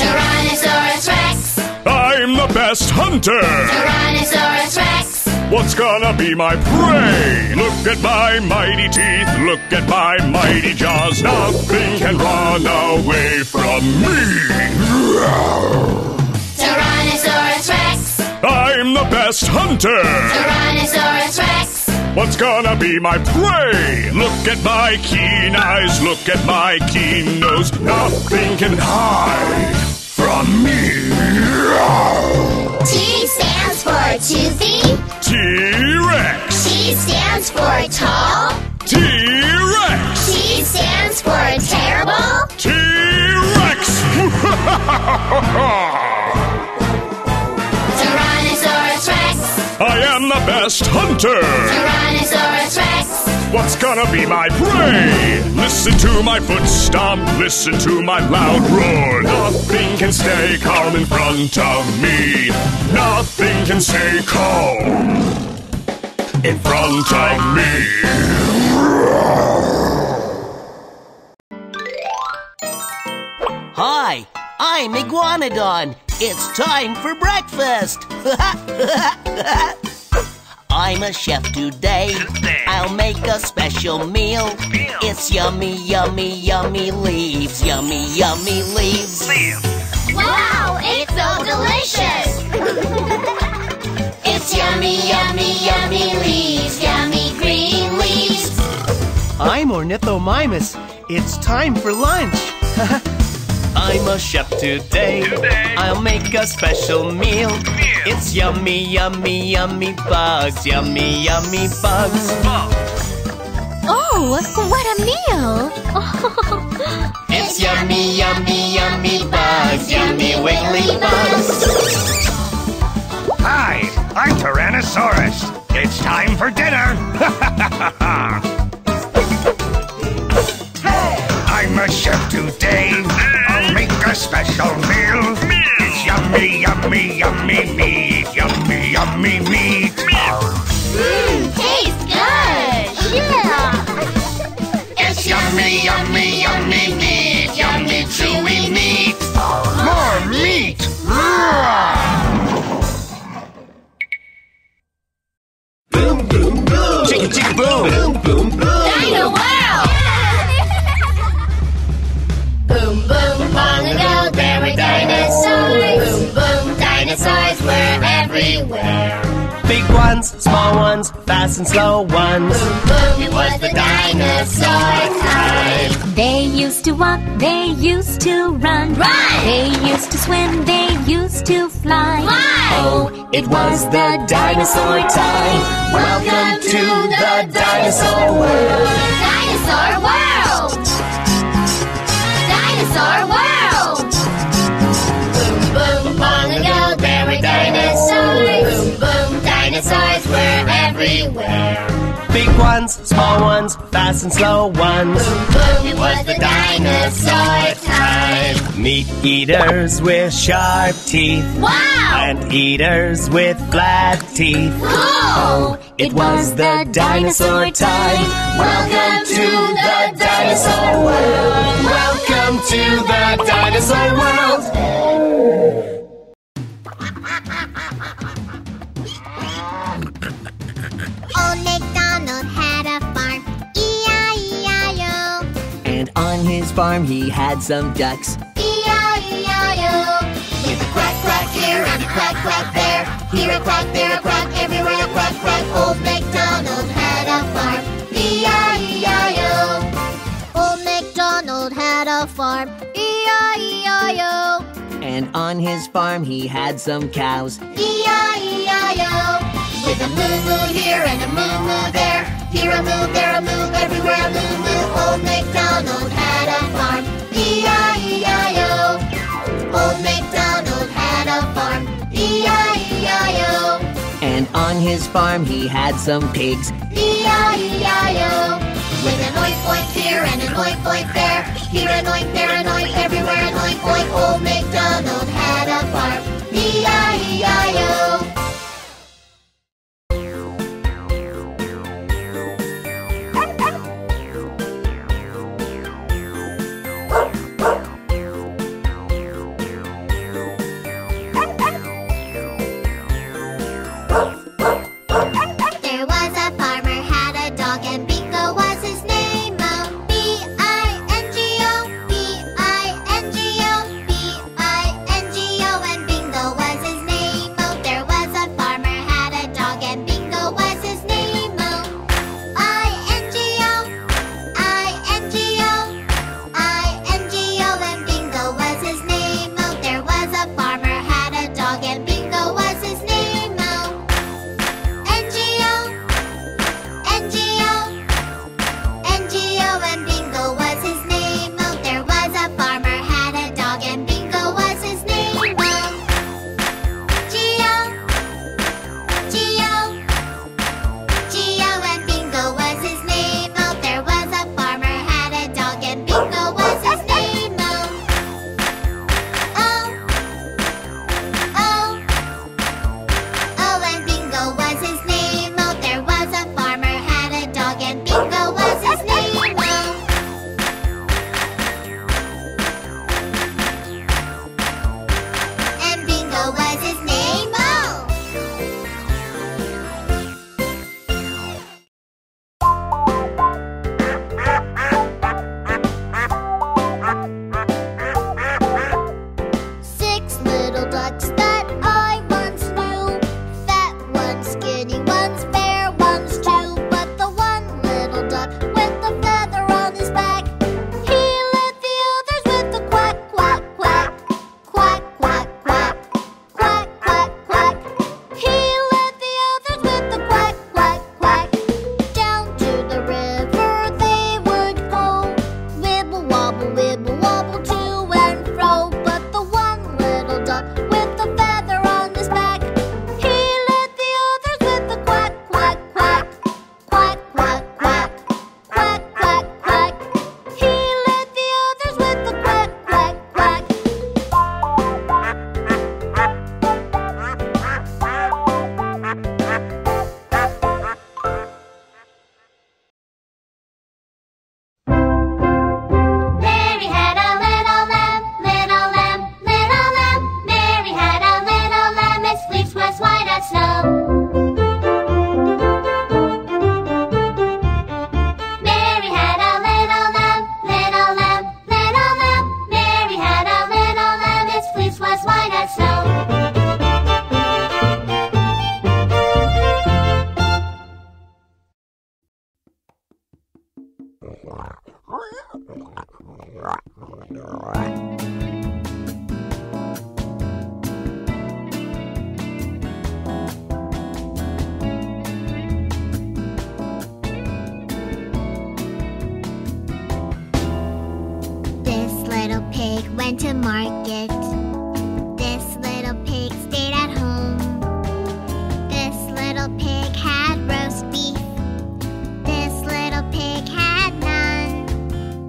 Tyrannosaurus Rex. I'm the best hunter. Tyrannosaurus Rex. What's gonna be my prey? Look at my mighty teeth, look at my mighty jaws. Nothing can run away from me. Tyrannosaurus Rex. I'm the best hunter. Tyrannosaurus Rex. What's gonna be my prey? Look at my keen eyes, look at my keen nose. Nothing can hide from me. T stands for toothy. T-Rex. T stands for tall. T-Rex. T stands for terrible. T-Rex. Rex. I am the best hunter. Tyrannosaurus Rex. What's gonna be my prey? Listen to my foot stomp, listen to my loud roar. Nothing can stay calm in front of me. Nothing can stay calm in front of me. Hi, I'm Iguanodon. It's time for breakfast. I'm a chef today. I'll make a special meal. It's yummy, yummy, yummy leaves. Yummy, yummy leaves. Wow, it's so delicious. it's yummy, yummy, yummy leaves. Yummy green leaves. I'm Ornithomimus. It's time for lunch. I'm a chef today. I'll make a special meal. It's yummy, yummy, yummy bugs. Yummy, yummy bugs. Oh, what a meal! It's yummy, yummy, yummy bugs. Yummy, wiggly bugs. Hi, I'm Tyrannosaurus. It's time for dinner. yummy, yummy meat. Yummy, chewy meat. More meat. Boom, boom, boom! Chicka chicka boom. Boom, boom, boom! Dino World! boom, boom, long ago there were dinosaurs. Boom, boom, dinosaurs were everywhere. Big ones, small ones, fast and slow ones. Boom, boom, it was the dinosaur time. They used to walk, they used to run. Run! They used to swim, they used to fly. Fly! Oh, it was the dinosaur time. Welcome to the dinosaur world. Dinosaur world. Dinosaur world. Dinosaurs were everywhere. Big ones, small ones, fast and slow ones. Boom boom, it was the dinosaur time. Meat eaters with sharp teeth. Wow! And eaters with flat teeth. Cool! It was the dinosaur time. Welcome to the dinosaur world. Welcome to the dinosaur world. Farm he had some ducks. E-I-E-I-O. With a quack quack here and a quack quack there. Here a quack, there a quack, everywhere a quack quack. Old MacDonald had a farm. E-I-E-I-O. Old MacDonald had a farm, E-I-E-I-O. And on his farm he had some cows. E-I-E-I-O. With a moo moo here and a moo moo there. Here a moo, there a moo, everywhere a moo moo. Old MacDonald had. E-I-E-I-O. Old MacDonald had a farm. E-I-E-I-O. And on his farm he had some pigs. E-I-E-I-O. With an oink oink here and an oink oink there. Here an oink, there an oink, everywhere an oink oink. Old MacDonald had a farm. E-I-E-I-O. Market. This little pig stayed at home. This little pig had roast beef. This little pig had none.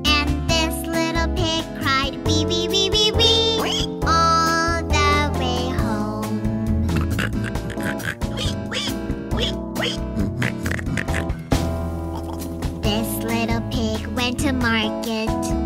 And this little pig cried wee wee wee wee wee all the way home. This little pig went to market.